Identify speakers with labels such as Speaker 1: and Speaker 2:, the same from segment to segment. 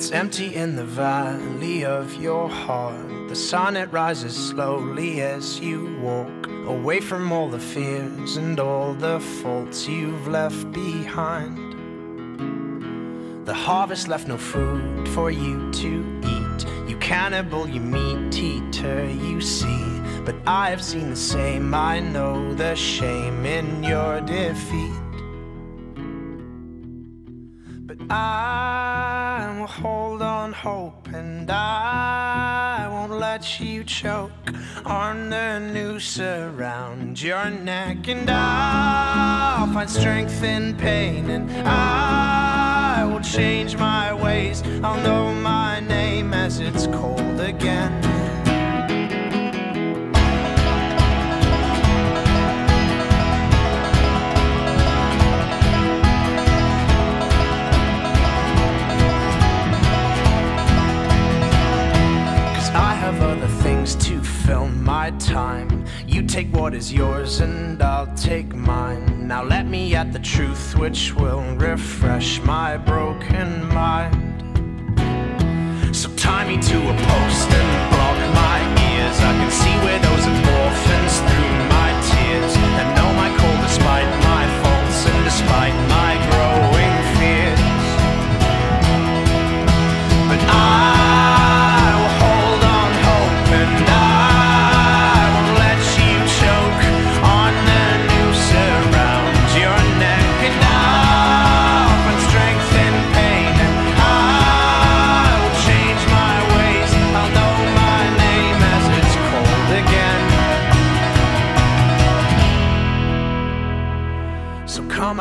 Speaker 1: It's empty in the valley of your heart. The sun it rises slowly as you walk away from all the fears and all the faults you've left behind. The harvest left no food for you to eat. You cannibal, you meat eater, you see. But I have seen the same, I know the shame in your defeat. But I will hold on hope and I won't let you choke on the noose around your neck. And I'll find strength in pain and I will change my ways. I'll know my name as it's cold again. Other things to fill my time. You take what is yours and I'll take mine. Now let me at the truth which will refresh my broken mind. So tie me to a post and block my ears. I can see widows and orphans through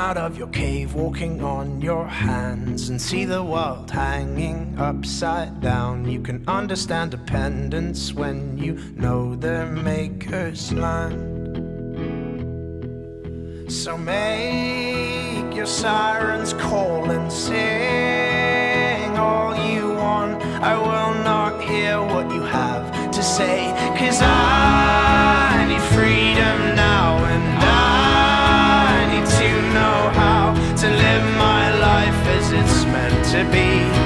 Speaker 1: out of your cave, walking on your hands, and see the world hanging upside down. You can understand dependence when you know the maker's land. So make your sirens call and sing all you want. I will not hear what you have to say, cause I to be.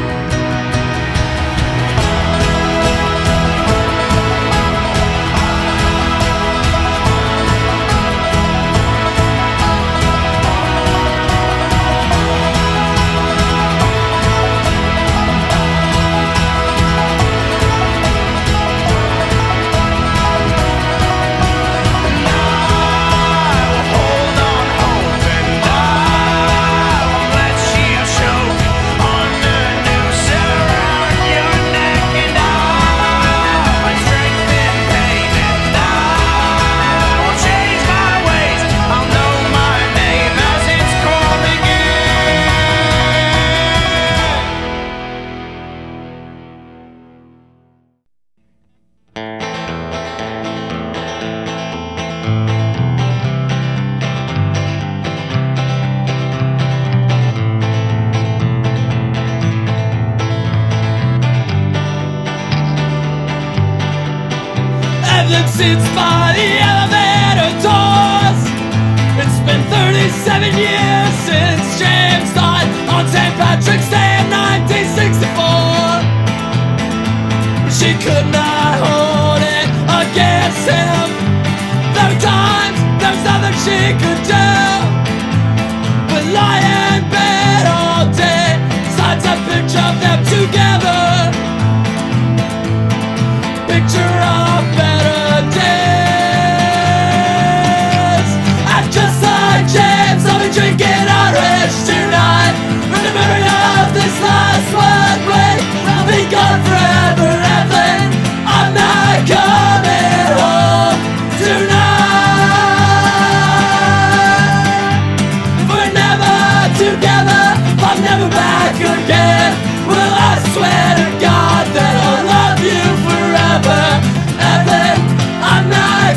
Speaker 2: Sits by the elevator doors. It's been 37 years since James died on St. Patrick's Day in 1964. She could not hold it against him.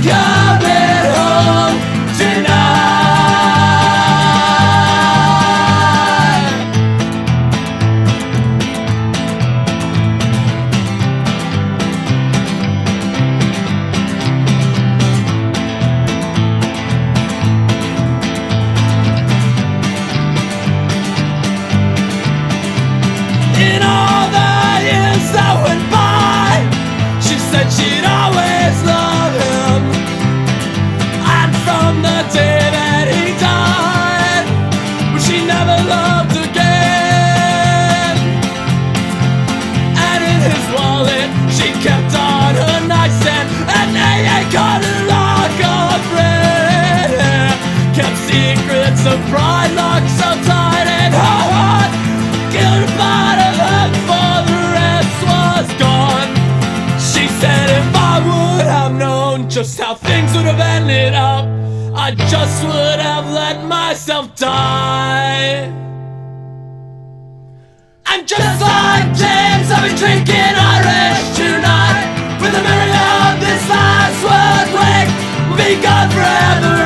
Speaker 2: Coming home tonight. In all the years that went by, she said she'd have ended up, I just would have let myself die. And just like James, I've been drinking Irish tonight With the memory of this last word wake We'll be gone forever,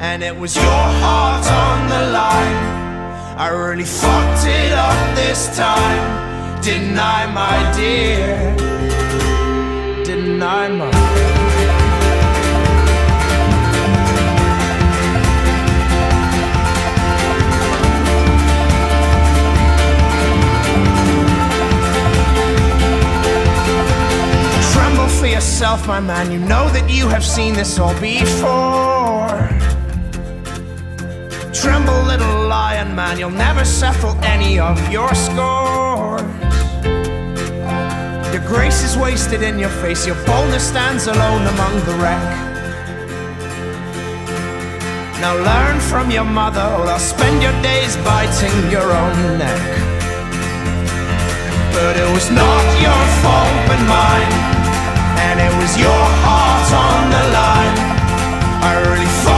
Speaker 1: And it was your heart on the line I really fucked it up this time Didn't I, my dear? Didn't I, my Tremble for yourself, my man. You know that you have seen this all before. Tremble, little lion man. You'll never settle any of your scores. Your grace is wasted in your face. Your boldness stands alone among the wreck. Now learn from your mother, or I'll spend your days biting your own neck. But it was not your fault but mine And it was your heart on the line I really fucked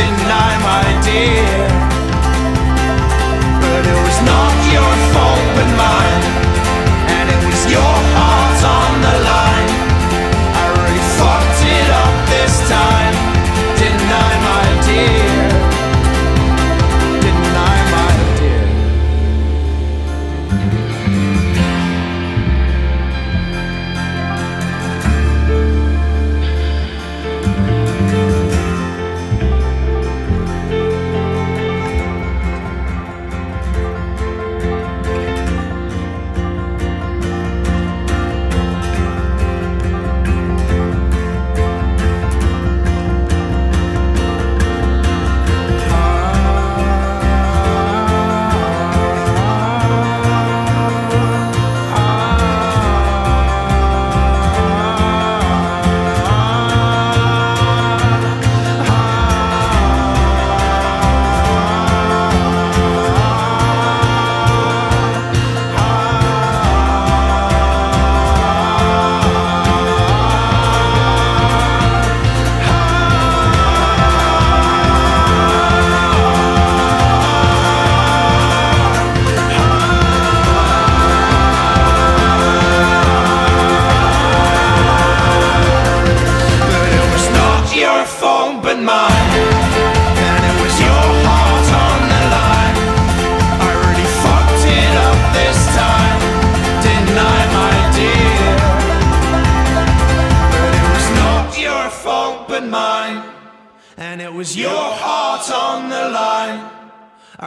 Speaker 1: I, my dear?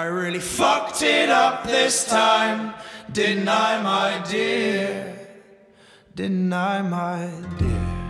Speaker 1: I really fucked it up this time, didn't I, my dear? Didn't I, my dear?